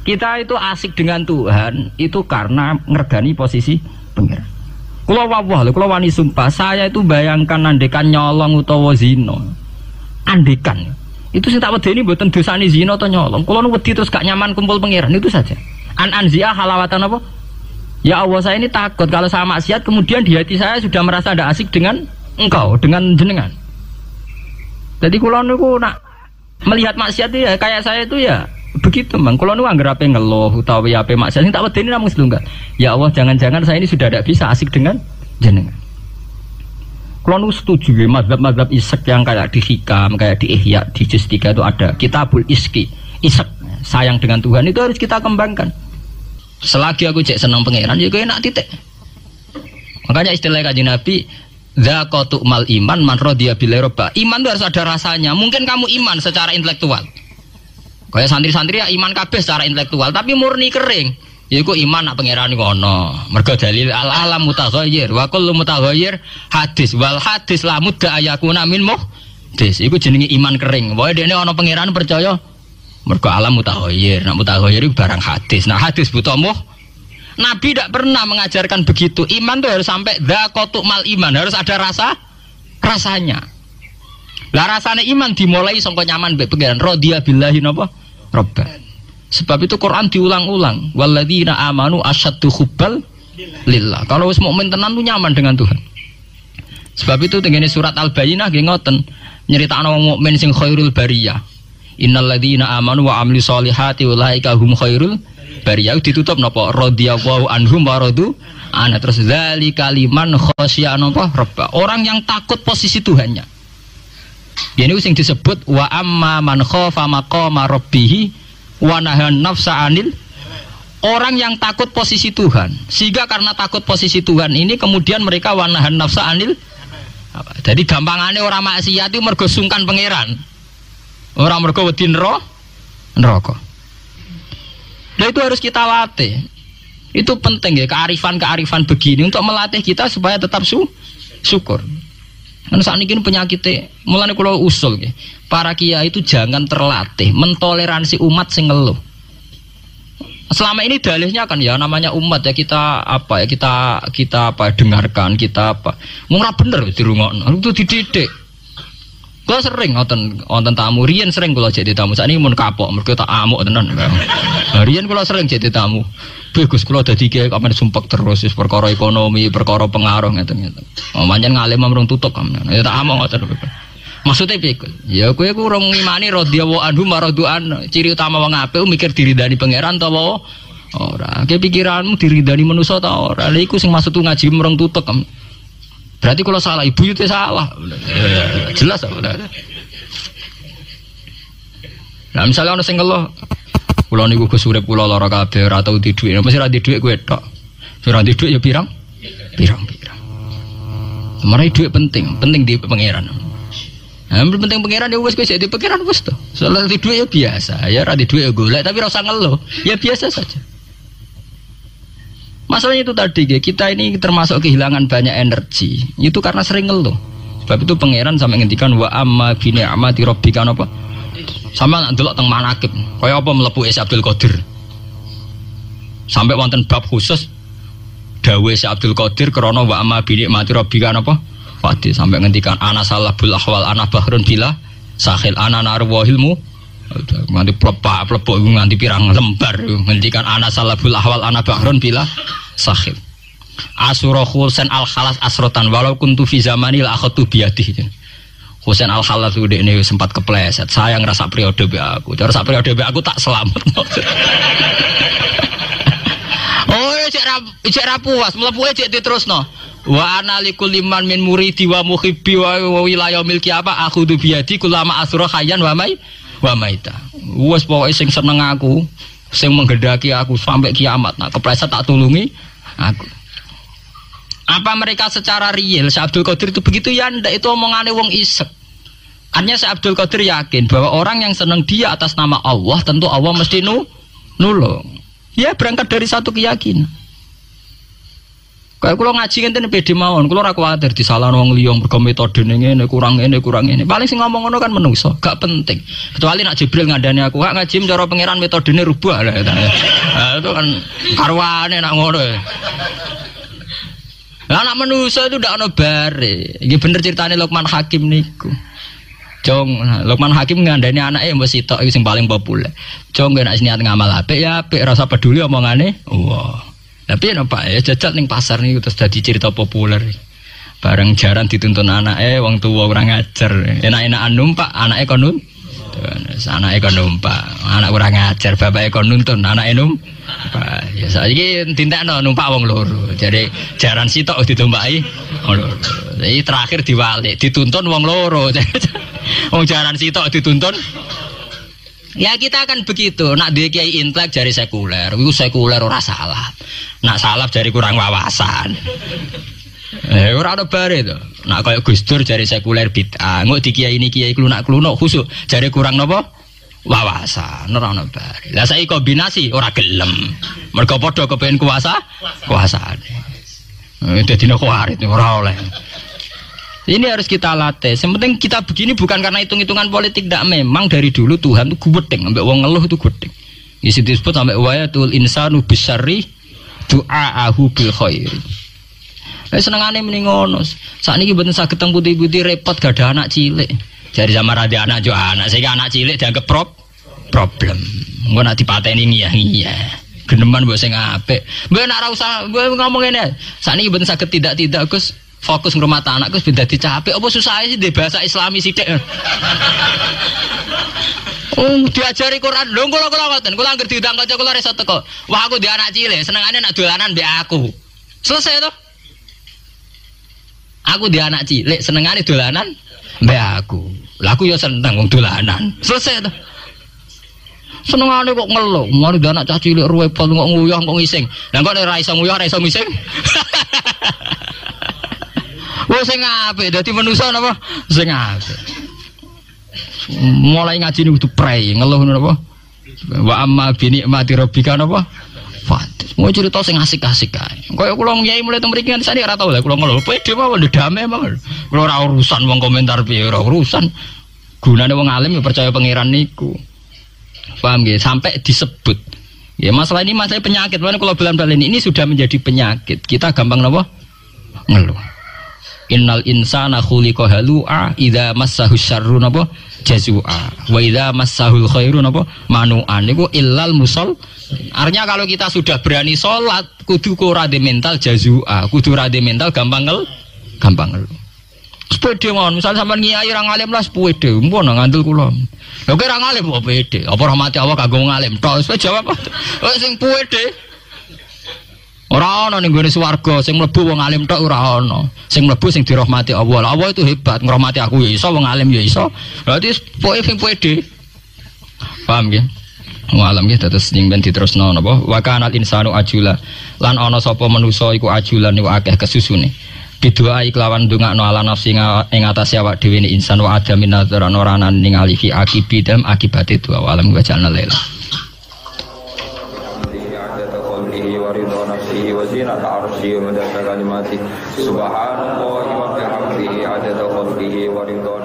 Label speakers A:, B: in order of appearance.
A: Kita itu asik dengan Tuhan itu karena ngergani posisi pengiran. Kalau wawah kalau wani sumpah, saya itu bayangkan andekan nyolong utawa zino. Andekan. Itu sing tak wedeni mboten dosane zina atau nyolong. Kalau wedi terus gak nyaman kumpul pangeran itu saja. An anzia halawatan apa? Ya Allah saya ini takut kalau saya maksiat kemudian di hati saya sudah merasa ada asik dengan engkau, dengan jenengan. Jadi kalau niku nak melihat maksiat ya kayak saya itu ya begitu bang kalau nu anggar apa ngeluh utawi apa maksiat. Tak namun selungkat ya Allah jangan-jangan saya ini sudah tidak bisa asik dengan jenengan. Kalau nu setuju ya madhab-madhab isek yang kayak di hikam kayak di ihya di juz itu ada. Kitabul iski isek. Sayang dengan Tuhan itu harus kita kembangkan. Selagi aku cek senang pangeran ya gue enak titik. Makanya istilah kaji nabi Zakotu mal iman man dia bileroba. Iman itu harus ada rasanya. Mungkin kamu iman secara intelektual. Kayak santri-santri ya iman kabeh secara intelektual, tapi murni kering. Iku iman nak pangeran ngono. Mergo dalil al alam mutaghayyir wa kullu mutaghayyir hadis wal hadis la mudda ayakuna min Des, iku jenenge iman kering. Wae dene ana pangeran percaya mergo alam mutaghayyir. Nak mutaghayyir barang hadis. Nah hadis buta muh Nabi tidak pernah mengajarkan begitu. Iman tuh harus sampai dakotuk mal iman, harus ada rasa rasanya. Lah rasanya iman dimulai sampai nyaman be pengiran. Rodia billahi napa? Robban. Sebab itu Quran diulang-ulang. Walladzina amanu asyaddu hubbal lillah. Kalau wis mukmin tenan tuh nyaman dengan Tuhan. Sebab itu tengene surat Al-Bayyinah nggih ngoten. Nyeritakno wong mukmin sing khairul bariyah. Innalladzina amanu wa amilus solihati ulaika hum khairul bariyah ditutup napa radhiyallahu anhum wa radu ana terus dzalika liman khasya napa rabba. Orang yang takut posisi Tuhannya. Ini sing disebut wa amma man khafa maqama rabbih wa nahan nafsa anil orang yang takut posisi Tuhan. Sehingga karena takut posisi Tuhan ini kemudian mereka wanahan nafsa anil? Jadi gampangannya orang maksiat itu mergo sungkan pangeran. Orang mergo wedi neraka. Nah itu harus kita latih. Itu penting ya kearifan-kearifan begini untuk melatih kita supaya tetap su syukur. Kan saat ini penyakitnya, mulai kalau usul ya, para kiai itu jangan terlatih mentoleransi umat sing ngeluh. Selama ini dalihnya kan ya namanya umat ya kita apa ya kita kita apa dengarkan kita apa. Murah bener di rumah itu dididik. Kalau sering nonton nonton tamu Rian sering kalau jadi tamu. Saat ini mau kapok mereka tak amuk tenan. Rian kalau sering jadi tamu bagus kalau ada tiga kamen sumpah terus perkara ekonomi perkara pengaruh gitu gitu oh, manjan ngalim merung tutup kamen ya tak among ngoten maksudnya pikir ya kue ku rong imani radhiyallahu anhu maraduan ciri utama wong apik mikir diri dari pangeran ta wae ora ke pikiranmu diri dari manusia ta ora. Lha iku sing maksud ngaji merung tutup kamen berarti kalau salah ibu itu salah. Jelas apa Nah misalnya orang single Kulo niku Gus urip kula lara kabeh ora tau di dhuwit. Mesti ora di dhuwit kowe tok. Ora di dhuwit ya pirang? Pirang-pirang. Semarang dhuwit penting, penting di pangeran. Nah, penting pangeran ya wis kowe di pangeran wis to. Soal di dhuwit ya biasa, ya ora di dhuwit ya golek tapi ora usah ngeluh. Ya biasa saja. Masalahnya itu tadi kita ini termasuk kehilangan banyak energi. Itu karena sering ngeluh. Sebab itu pangeran sampai ngendikan wa amma bi ni'mati rabbika apa? Sama nak delok teng manakib, kaya apa mlebu Is Abdul Qadir. Sampai wonten bab khusus dawe Si Abdul Qadir krana wa amma bi nikmati rabbika apa? Fati sampai ngendikan ana salabul ahwal ana bahrun bila sahil ana narwahilmu nganti plepak plepok nganti pirang lembar ngendikan ana salabul ahwal ana bahrun bila sahil asura khulsan al khalas asrotan walau kuntu fi zamanil akhatu biadih Husain Al Khalaf itu ini sempat kepleset. Saya ngerasa periode be aku. Cara sak periode be aku tak selamat. oh, ya cek rap, cek rapuas, melepuh cek terus no. Wa ana liman min muridi wa muhibbi wa wilayah milki apa aku tu biadi kulama asro khayan wa mai wa maita. Wes pokoke sing seneng aku, sing menggedaki aku sampai kiamat. Nah, kepleset tak tulungi aku. Apa mereka secara real si Abdul Qadir itu begitu ya ndak itu omongannya wong isek. Hanya si Abdul Qadir yakin bahwa orang yang senang dia atas nama Allah tentu Allah mesti nu nulung. Ya berangkat dari satu keyakinan. Kayak kula ngaji ngenten pede mawon, kula ora kuwatir disalahno wong liya mergo metode ngene kurang ngene kurang ngene. Paling sing ngomong ngono kan menungso, gak penting. Kecuali nak Jibril ngandani aku, gak ngaji cara pangeran metodene rubah lah. Nah, itu kan karwane nak ngono. Lah anak menungso itu ndak ono bare. Iki bener ceritane Lukman Hakim niku. Jong, Lukman Hakim ngandani anaknya mbok sitok sing paling populer. Jong nek niat ngamal apik ya apik rasa peduli omongane. Wah. Tapi ya Pak ya jajal ning pasar nih terus jadi cerita populer. Bareng jaran dituntun anak eh tua orang ngajar. Enak-enakan numpak anaknya kon Anaknya kon numpak, anak orang ngajar, bapak kon nuntun, anak enum. Ya saiki tintakno numpak wong loro. Jadi jaran sitok ditumpaki wong loro. Jadi terakhir diwalik, dituntun wong loro. Wong jaran sitok dituntun Ya kita akan begitu. Nak dia kiai intelek jari sekuler, itu sekuler ora salah. Nak salah jari kurang wawasan. Eh ora ada bare to. Nak kaya Gus Dur jari sekuler bid'ah. Ngok di kiai ini kiai klunak klunak khusuk jari kurang nopo? Wawasan ora ono bare. Lah saiki kombinasi ora gelem. Mergo padha kepengin kuasa, kuasane. Eh dadi nek kuarit ora oleh. Ini harus kita latih. Yang kita begini bukan karena hitung-hitungan politik, tidak memang dari dulu Tuhan itu gubedeng, sampai wong ngeluh itu gubedeng. Isi disebut sampai wayatul insanu bisari du'aahu bil khairi. Eh senengane mending ngono. Saat ini bener sakit putih-putih repot gak ada anak cilik. Jadi sama rada anak jo anak, sehingga anak cilik dianggap prop problem. Gue nanti pateni iya iya. Geneman buat saya ngape. Gue nak rasa gue ngomong ini. Saat ini bener sakit tidak tidak Gus fokus ngurmat anak gus beda dicapek apa susah sih di bahasa islami sih dek Oh, diajari Quran. Lho kula kula ngoten, kula anggere diundang kanca kula reso teko. Wah, aku di anak cilik, senengane nak dolanan mbek aku. Selesai to? Aku di anak cilik, senengane dolanan mbek aku. Lah aku ya seneng wong dolanan. Selesai to? Senengane kok ngeluh, mari anak cah cilik ruwebol kok nguyah kok ngising. Lah kok ora iso nguyah, ora iso ngising. Wah sing apik dadi manusa napa? Sing apik. Mulai ngaji niku prei ngeluh napa? Wa amma bi nikmati rabbika napa? Mau cerita sing asik-asik kae. Kaya kula nyai mulai teng mriki sani ora tau lah kula ngeluh. Pede mawon damai mawon. Kula ora urusan wong komentar piye ora urusan. Gunane wong alim ya percaya pangeran niku. Paham nggih? Sampai disebut. Ya masalah ini masalah penyakit. Mana kalau bilang ini ini sudah menjadi penyakit. Kita gampang napa? Ngeluh. Innal insana khuliqa halu'a idza massahu syarru napa? Jazua. Wa idza massahul khairu napa? Manu'an. Niku illal musol artinya kalau kita sudah berani sholat kudu ora mental jazua. Kudu ora mental gampang ngel gampang ngel. Sepede mawon. Misal sampean ngiyai ora ngalim lah sepede. Mpun ngandel kula. Lho kira ngalim apa pede apa rahmati Allah kanggo ngalim? Tok wis jawab sing pede Ora ana ning gone swarga sing mlebu wong alim tok ora ana. Sing mlebu sing dirahmati Allah. Allah itu hebat, ngrahmati aku ya iso, wong alim ya iso. Berarti pokoke sing pede. Paham nggih? Wong alam nggih terus ning ben diterusno napa? Wa kanal insanu ajula. Lan ana sapa manusa iku ajulan iku akeh kesusune. Bidua iklawan no ala nafsi ing atase awak dhewe insan wa adamin nadzaran ora ning alifi akibi dalam akibate dua alam wa jalna lela. وزينة عرشه ومدد كلماته سبحان الله وبحمده عدد خلقه ورضا نفسه وزينة عرشه